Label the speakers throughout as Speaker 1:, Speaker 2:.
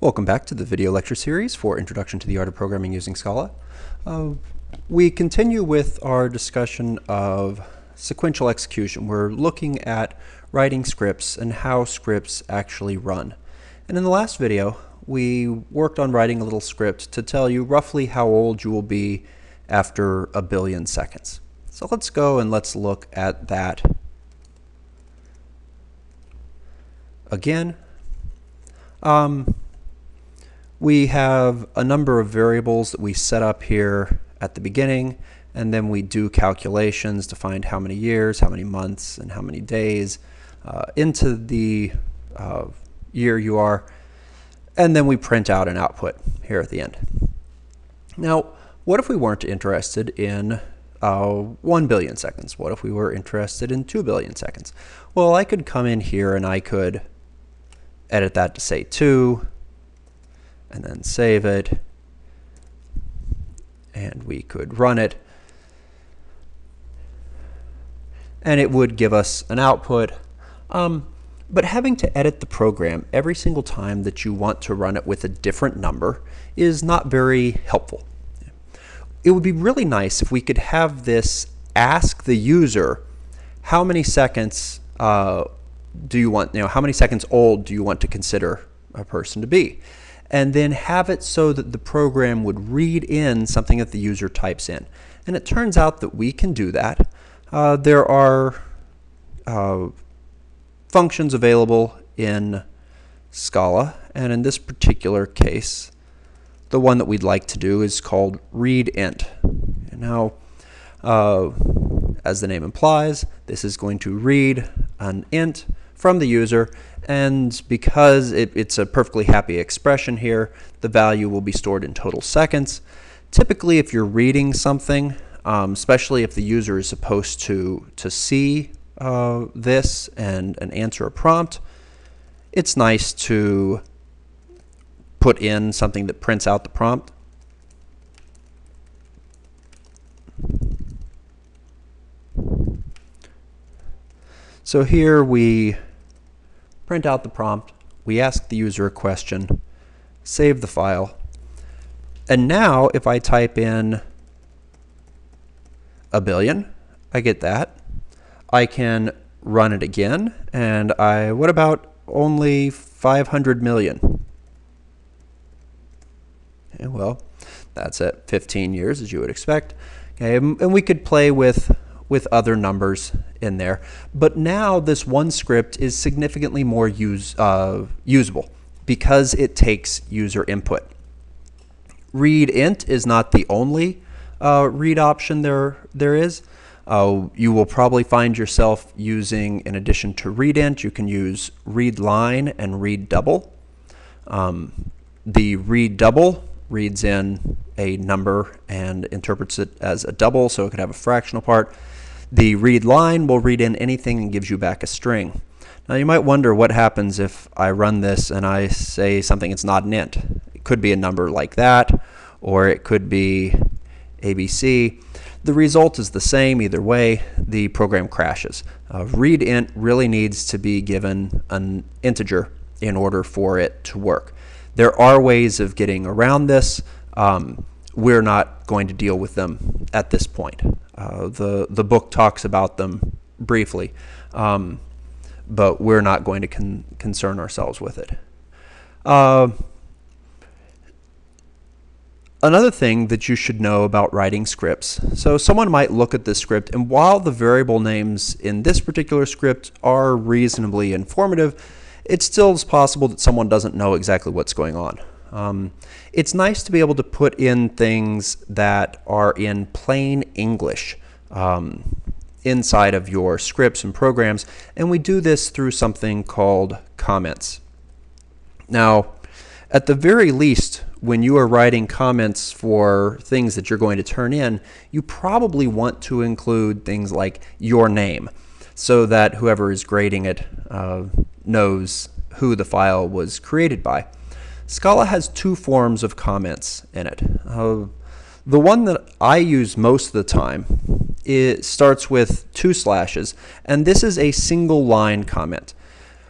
Speaker 1: Welcome back to the video lecture series for Introduction to the Art of Programming Using Scala. Uh, we continue with our discussion of sequential execution. We're looking at writing scripts and how scripts actually run. And in the last video, we worked on writing a little script to tell you roughly how old you will be after a billion seconds. So let's go and let's look at that again. Um, we have a number of variables that we set up here at the beginning, and then we do calculations to find how many years, how many months, and how many days uh, into the uh, year you are, and then we print out an output here at the end. Now, what if we weren't interested in uh, 1 billion seconds? What if we were interested in 2 billion seconds? Well, I could come in here and I could edit that to say 2, and then save it. And we could run it. And it would give us an output. Um, but having to edit the program every single time that you want to run it with a different number is not very helpful. It would be really nice if we could have this ask the user how many seconds uh, do you want, you know, how many seconds old do you want to consider a person to be? And then have it so that the program would read in something that the user types in. And it turns out that we can do that. Uh, there are uh, functions available in Scala, and in this particular case, the one that we'd like to do is called readInt. And now, uh, as the name implies, this is going to read an int from the user and because it, it's a perfectly happy expression here, the value will be stored in total seconds. Typically, if you're reading something, um, especially if the user is supposed to, to see uh, this and, and answer a prompt, it's nice to put in something that prints out the prompt. So here we print out the prompt, we ask the user a question, save the file, and now if I type in a billion, I get that. I can run it again, and I, what about only 500 million? Okay, well, that's at 15 years, as you would expect. Okay, and we could play with with other numbers in there. But now this one script is significantly more use, uh, usable because it takes user input. Read int is not the only uh, read option there, there is. Uh, you will probably find yourself using, in addition to read int, you can use read line and read double. Um, the read double reads in a number and interprets it as a double, so it could have a fractional part. The read line will read in anything and gives you back a string. Now you might wonder what happens if I run this and I say something it's not an int. It could be a number like that, or it could be ABC. The result is the same either way, the program crashes. Uh, read int really needs to be given an integer in order for it to work. There are ways of getting around this. Um, we're not going to deal with them at this point. Uh, the the book talks about them briefly, um, but we're not going to con concern ourselves with it. Uh, another thing that you should know about writing scripts. So someone might look at this script, and while the variable names in this particular script are reasonably informative, it still is possible that someone doesn't know exactly what's going on. Um, it's nice to be able to put in things that are in plain English um, inside of your scripts and programs, and we do this through something called comments. Now, at the very least, when you are writing comments for things that you're going to turn in, you probably want to include things like your name so that whoever is grading it uh, knows who the file was created by. Scala has two forms of comments in it. Uh, the one that I use most of the time it starts with two slashes, and this is a single line comment.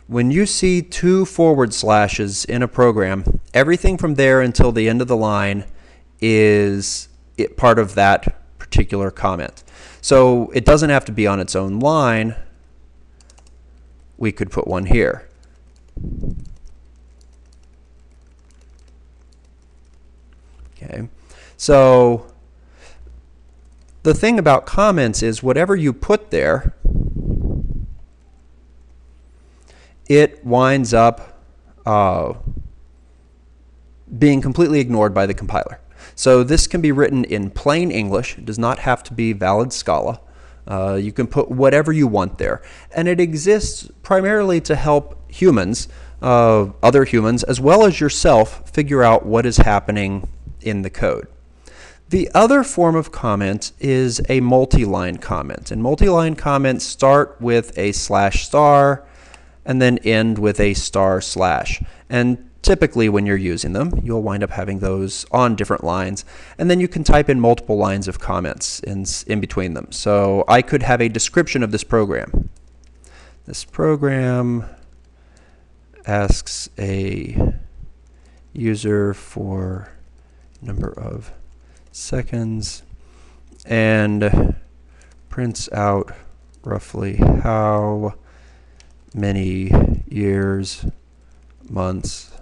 Speaker 1: When you see two forward slashes in a program, everything from there until the end of the line is part of that particular comment. So it doesn't have to be on its own line. We could put one here. Okay, so the thing about comments is whatever you put there, it winds up uh, being completely ignored by the compiler. So this can be written in plain English. It does not have to be valid Scala. Uh, you can put whatever you want there. And it exists primarily to help humans, uh, other humans, as well as yourself, figure out what is happening in the code. The other form of comment is a multi-line comment. And multi-line comments start with a slash star and then end with a star slash. And typically when you're using them, you'll wind up having those on different lines. And then you can type in multiple lines of comments in, in between them. So I could have a description of this program. This program asks a user for number of seconds and prints out roughly how many years, months,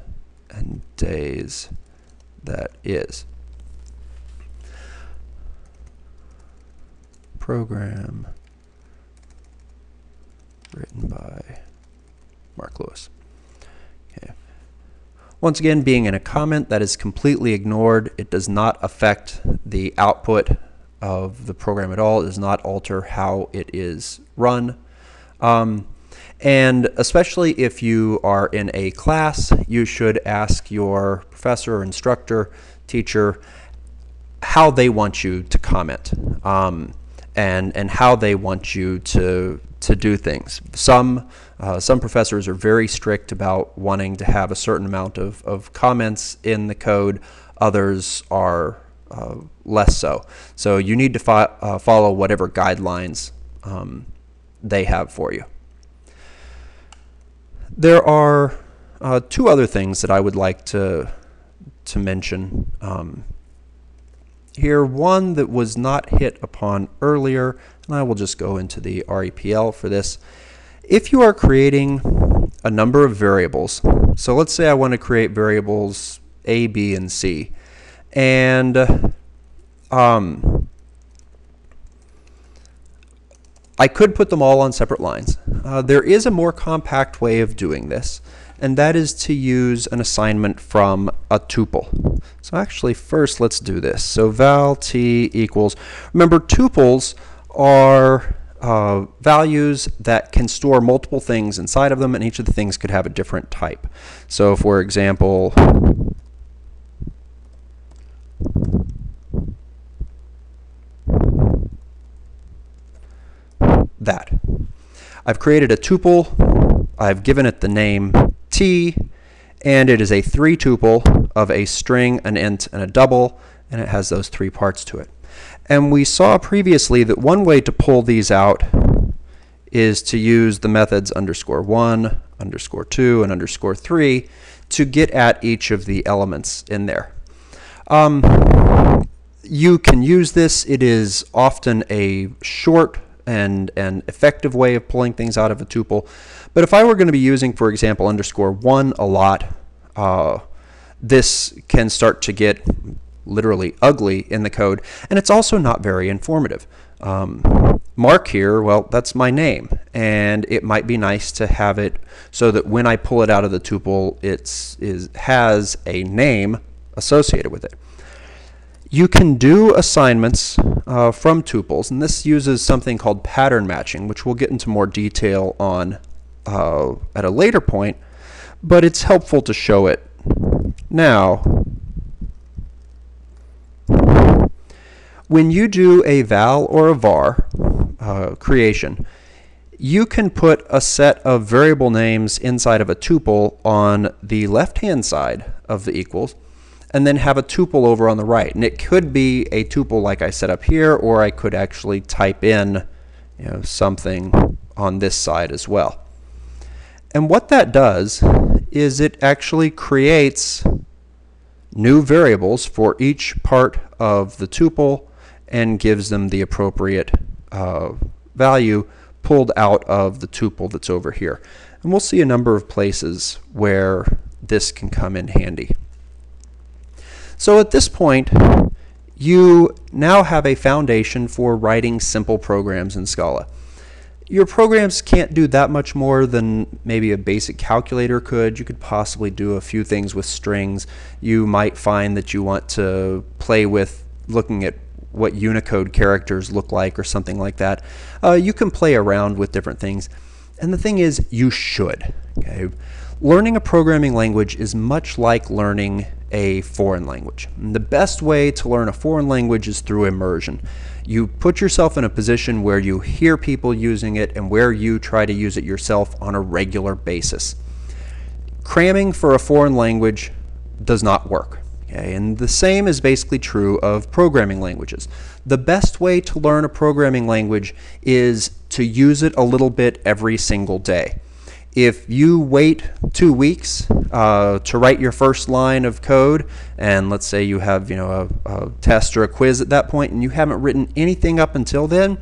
Speaker 1: and days that is. Program written by Mark Lewis. Once again, being in a comment that is completely ignored, it does not affect the output of the program at all. It does not alter how it is run. Um, and especially if you are in a class, you should ask your professor or instructor, teacher, how they want you to comment um, and, and how they want you to, to do things. Some, uh, some professors are very strict about wanting to have a certain amount of, of comments in the code. Others are uh, less so. So you need to fo uh, follow whatever guidelines um, they have for you. There are uh, two other things that I would like to to mention um, here. One that was not hit upon earlier, and I will just go into the REPL for this. If you are creating a number of variables, so let's say I want to create variables A, B, and C, and um, I could put them all on separate lines. Uh, there is a more compact way of doing this, and that is to use an assignment from a tuple. So actually, first let's do this. So val t equals, remember tuples are values that can store multiple things inside of them, and each of the things could have a different type. So for example, that. I've created a tuple, I've given it the name t, and it is a three tuple of a string, an int, and a double, and it has those three parts to it. And we saw previously that one way to pull these out is to use the methods underscore 1, underscore 2, and underscore 3 to get at each of the elements in there. Um, you can use this. It is often a short and an effective way of pulling things out of a tuple. But if I were going to be using, for example, underscore 1 a lot, uh, this can start to get literally ugly in the code, and it's also not very informative. Um, Mark here, well, that's my name, and it might be nice to have it so that when I pull it out of the tuple, it is, has a name associated with it. You can do assignments uh, from tuples, and this uses something called pattern matching, which we'll get into more detail on uh, at a later point, but it's helpful to show it now. When you do a val or a var uh, creation, you can put a set of variable names inside of a tuple on the left-hand side of the equals, and then have a tuple over on the right. And it could be a tuple like I set up here, or I could actually type in you know, something on this side as well. And what that does is it actually creates new variables for each part of the tuple and gives them the appropriate uh, value pulled out of the tuple that's over here. And we'll see a number of places where this can come in handy. So at this point, you now have a foundation for writing simple programs in Scala. Your programs can't do that much more than maybe a basic calculator could. You could possibly do a few things with strings. You might find that you want to play with looking at what Unicode characters look like or something like that. Uh, you can play around with different things. And the thing is, you should. Okay? Learning a programming language is much like learning a foreign language. And the best way to learn a foreign language is through immersion. You put yourself in a position where you hear people using it and where you try to use it yourself on a regular basis. Cramming for a foreign language does not work. Okay, and the same is basically true of programming languages. The best way to learn a programming language is to use it a little bit every single day. If you wait two weeks uh, to write your first line of code, and let's say you have you know a, a test or a quiz at that point, and you haven't written anything up until then,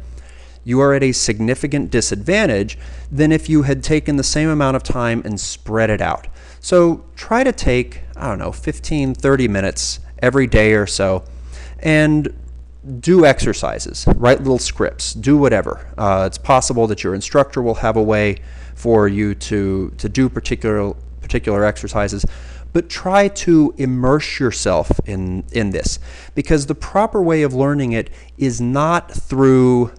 Speaker 1: you are at a significant disadvantage than if you had taken the same amount of time and spread it out. So try to take, I don't know, 15, 30 minutes every day or so and do exercises, write little scripts, do whatever. Uh, it's possible that your instructor will have a way for you to, to do particular, particular exercises, but try to immerse yourself in, in this because the proper way of learning it is not through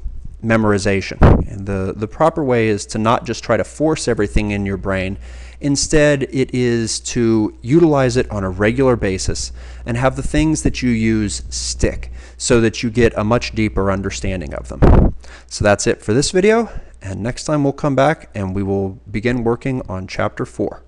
Speaker 1: memorization. And the, the proper way is to not just try to force everything in your brain. Instead, it is to utilize it on a regular basis and have the things that you use stick so that you get a much deeper understanding of them. So that's it for this video, and next time we'll come back and we will begin working on chapter 4.